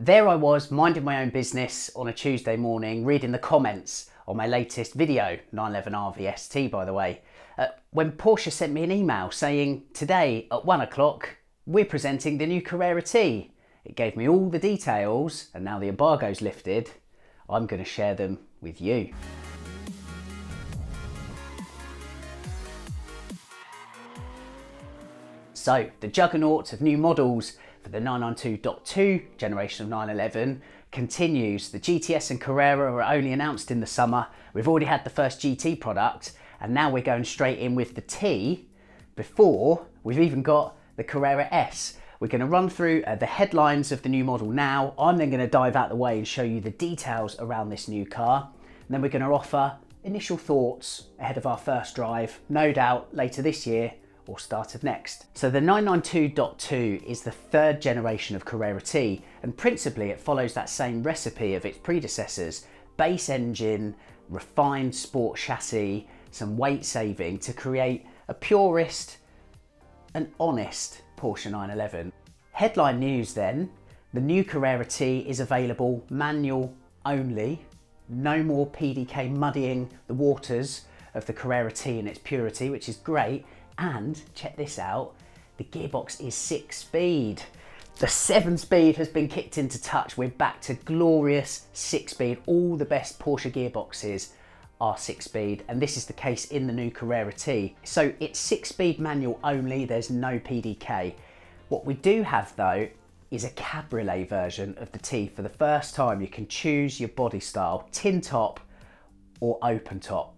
There I was, minding my own business on a Tuesday morning, reading the comments on my latest video, 911 RVST by the way, uh, when Porsche sent me an email saying, Today at one o'clock, we're presenting the new Carrera T. It gave me all the details, and now the embargo's lifted, I'm going to share them with you. So, the juggernaut of new models for the 992.2 generation of 911 continues. The GTS and Carrera were only announced in the summer. We've already had the first GT product, and now we're going straight in with the T before we've even got the Carrera S. We're going to run through uh, the headlines of the new model now. I'm then going to dive out the way and show you the details around this new car. And then we're going to offer initial thoughts ahead of our first drive, no doubt later this year or started next. So the 992.2 is the third generation of Carrera T and principally it follows that same recipe of its predecessors, base engine, refined sport chassis, some weight saving to create a purist and honest Porsche 911. Headline news then, the new Carrera T is available manual only, no more PDK muddying the waters of the Carrera T in its purity, which is great, and check this out, the gearbox is six speed. The seven speed has been kicked into touch. We're back to glorious six speed. All the best Porsche gearboxes are six speed and this is the case in the new Carrera T. So it's six speed manual only, there's no PDK. What we do have though is a cabriolet version of the T. For the first time you can choose your body style, tin top or open top.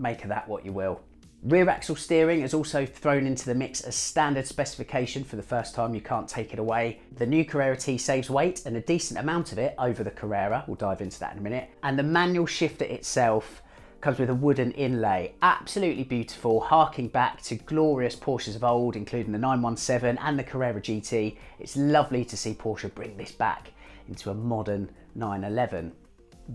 Make of that what you will. Rear axle steering is also thrown into the mix as standard specification for the first time, you can't take it away. The new Carrera T saves weight and a decent amount of it over the Carrera, we'll dive into that in a minute. And the manual shifter itself comes with a wooden inlay. Absolutely beautiful, harking back to glorious Porsches of old, including the 917 and the Carrera GT. It's lovely to see Porsche bring this back into a modern 911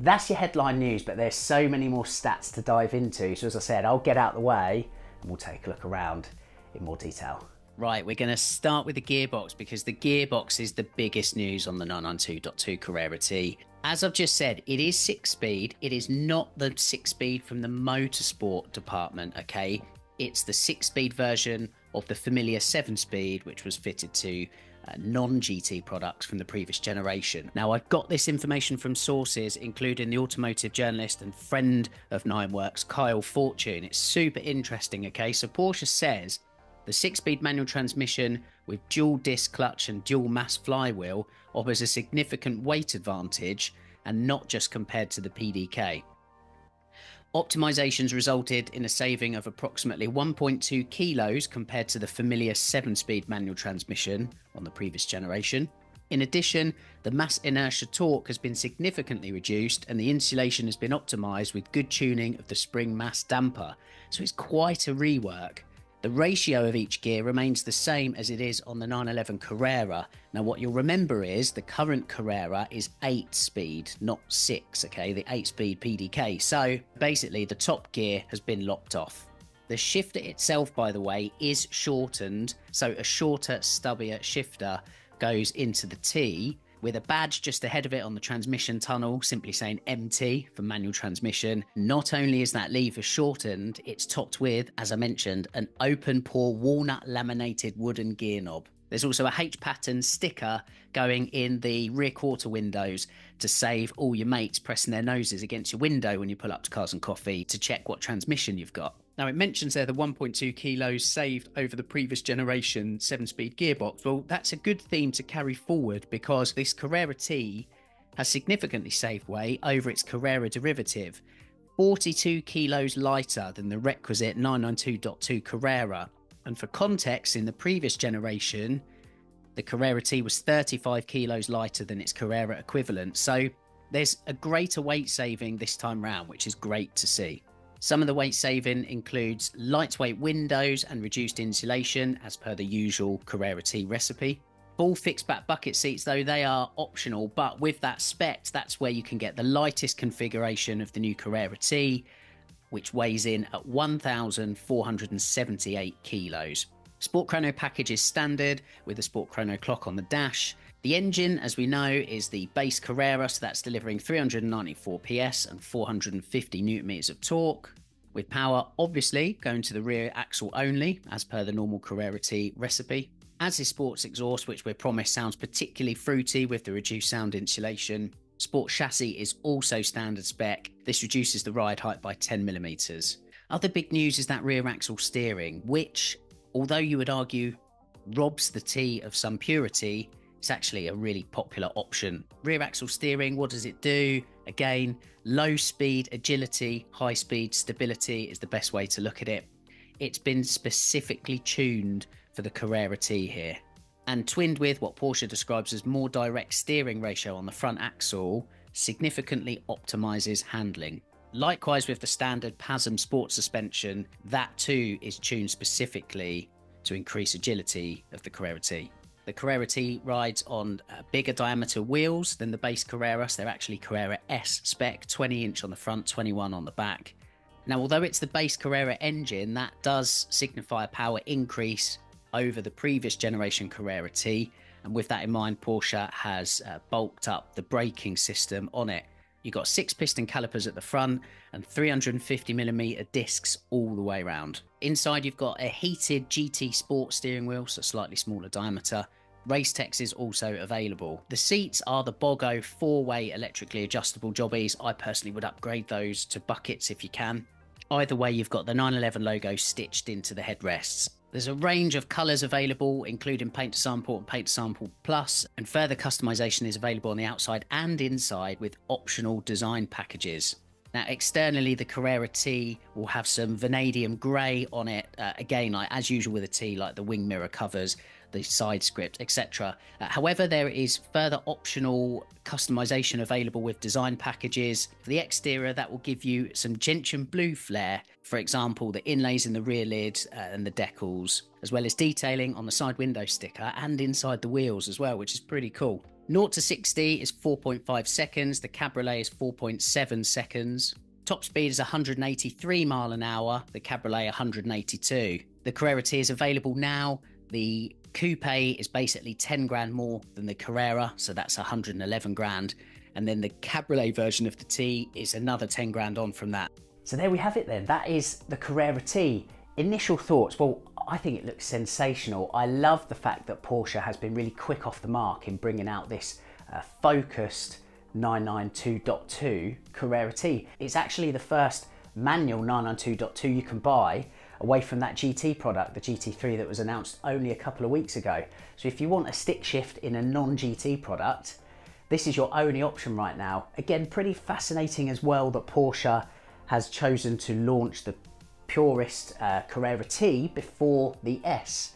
that's your headline news, but there's so many more stats to dive into. So as I said, I'll get out of the way and we'll take a look around in more detail. Right, we're going to start with the gearbox because the gearbox is the biggest news on the 992.2 Carrera T. As I've just said, it is six speed. It is not the six speed from the motorsport department, okay? It's the six speed version of the familiar seven speed, which was fitted to uh, non GT products from the previous generation. Now, I've got this information from sources, including the automotive journalist and friend of 9WERKS, Kyle Fortune. It's super interesting, okay? So, Porsche says the six speed manual transmission with dual disc clutch and dual mass flywheel offers a significant weight advantage and not just compared to the PDK. Optimizations resulted in a saving of approximately 1.2 kilos compared to the familiar 7 speed manual transmission on the previous generation. In addition, the mass inertia torque has been significantly reduced and the insulation has been optimized with good tuning of the spring mass damper, so it's quite a rework. The ratio of each gear remains the same as it is on the 911 Carrera. Now, what you'll remember is the current Carrera is 8 speed, not 6, okay? The 8 speed PDK. So basically, the top gear has been locked off. The shifter itself, by the way, is shortened, so a shorter, stubbier shifter goes into the T with a badge just ahead of it on the transmission tunnel, simply saying MT for manual transmission. Not only is that lever shortened, it's topped with, as I mentioned, an open pore walnut laminated wooden gear knob. There's also a H pattern sticker going in the rear quarter windows to save all your mates pressing their noses against your window when you pull up to Cars and Coffee to check what transmission you've got. Now, it mentions there the 1.2 kilos saved over the previous generation 7 speed gearbox. Well, that's a good theme to carry forward because this Carrera T has significantly saved weight over its Carrera derivative, 42 kilos lighter than the requisite 992.2 Carrera. And for context, in the previous generation, the Carrera T was 35 kilos lighter than its Carrera equivalent. So there's a greater weight saving this time round, which is great to see. Some of the weight saving includes lightweight windows and reduced insulation, as per the usual Carrera T recipe. Full fixed back bucket seats, though, they are optional, but with that spec, that's where you can get the lightest configuration of the new Carrera T, which weighs in at 1,478 kilos. Sport Chrono package is standard with a Sport Chrono clock on the dash, The engine, as we know, is the base Carrera, so that's delivering 394 PS and 450 newton meters of torque. With power, obviously, going to the rear axle only, as per the normal Carrera T recipe. As is Sports exhaust, which we're promised sounds particularly fruity with the reduced sound insulation. Sports chassis is also standard spec. This reduces the ride height by 10 millimeters. Other big news is that rear axle steering, which, although you would argue robs the T of some purity, it's actually a really popular option. Rear axle steering, what does it do? Again, low speed agility, high speed stability is the best way to look at it. It's been specifically tuned for the Carrera T here. And twinned with what Porsche describes as more direct steering ratio on the front axle, significantly optimizes handling. Likewise, with the standard PASM sport suspension, that too is tuned specifically to increase agility of the Carrera T. The Carrera T rides on uh, bigger diameter wheels than the base Carrera, so they're actually Carrera S spec, 20 inch on the front, 21 on the back. Now, although it's the base Carrera engine, that does signify a power increase over the previous generation Carrera T, and with that in mind, Porsche has uh, bulked up the braking system on it. You've got six piston calipers at the front and 350mm discs all the way around. Inside, you've got a heated GT Sport steering wheel, so slightly smaller diameter. Race-Tex is also available. The seats are the Bogo four way electrically adjustable jobbies. I personally would upgrade those to buckets if you can. Either way, you've got the 911 logo stitched into the headrests. There's a range of colours available, including Paint to Sample and Paint to Sample Plus, and further customization is available on the outside and inside with optional design packages. Now, externally, the Carrera T will have some vanadium grey on it. Uh, again, like as usual with a T, like the wing mirror covers, the side script, etc. Uh, however, there is further optional customization available with design packages. For the exterior, that will give you some gentian blue flair, for example, the inlays in the rear lid uh, and the decals, as well as detailing on the side window sticker and inside the wheels as well, which is pretty cool. 0 to 60 is 4.5 seconds, the Cabriolet is 4.7 seconds. Top speed is 183 mile an hour, the Cabriolet 182. The Carrera T is available now. The Coupe is basically 10 grand more than the Carrera, so that's 111 grand. And then the Cabriolet version of the T is another 10 grand on from that. So there we have it then. That is the Carrera T. Initial thoughts, well, I think it looks sensational. I love the fact that Porsche has been really quick off the mark in bringing out this uh, focused 992.2 Carrera T. It's actually the first manual 992.2 you can buy away from that GT product, the GT3 that was announced only a couple of weeks ago. So if you want a stick shift in a non-GT product, this is your only option right now. Again, pretty fascinating as well that Porsche has chosen to launch the purist uh, Carrera T before the S.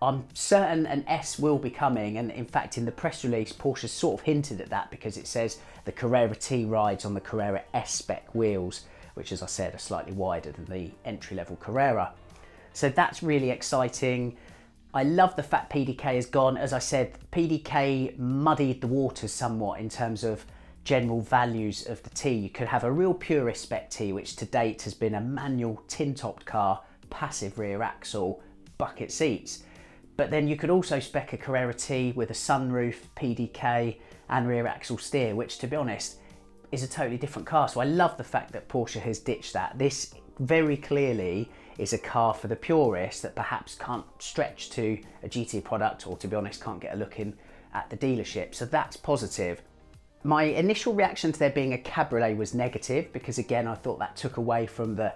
I'm certain an S will be coming, and in fact, in the press release, Porsche sort of hinted at that because it says the Carrera T rides on the Carrera S spec wheels which as I said are slightly wider than the entry-level Carrera. So that's really exciting. I love the fact PDK is gone. As I said, PDK muddied the waters somewhat in terms of general values of the T. You could have a real purist spec T, which to date has been a manual tin-topped car, passive rear axle, bucket seats. But then you could also spec a Carrera T with a sunroof, PDK and rear axle steer, which to be honest, is a totally different car. So I love the fact that Porsche has ditched that. This very clearly is a car for the purist that perhaps can't stretch to a GT product or to be honest can't get a look in at the dealership. So that's positive. My initial reaction to there being a cabriolet was negative because again I thought that took away from the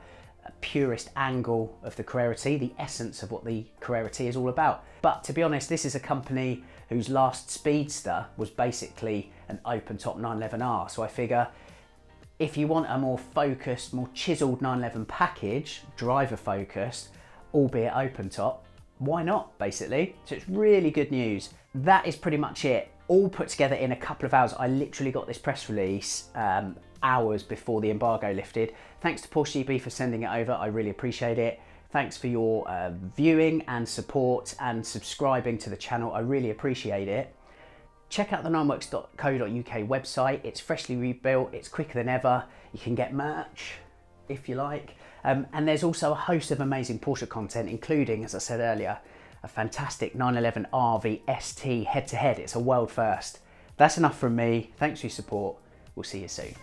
purist angle of the Carrera T, the essence of what the Carrera T is all about. But to be honest, this is a company whose last Speedster was basically an open top 911R. So I figure if you want a more focused, more chiseled 911 package, driver focused, albeit open top, why not basically? So it's really good news. That is pretty much it. All put together in a couple of hours. I literally got this press release um, hours before the embargo lifted. Thanks to Porsche GB for sending it over. I really appreciate it. Thanks for your uh, viewing and support and subscribing to the channel. I really appreciate it. Check out the 9werks.co.uk website. It's freshly rebuilt. It's quicker than ever. You can get merch if you like. Um, and there's also a host of amazing Porsche content, including, as I said earlier, a fantastic 911 RV ST head to head. It's a world first. That's enough from me. Thanks for your support. We'll see you soon.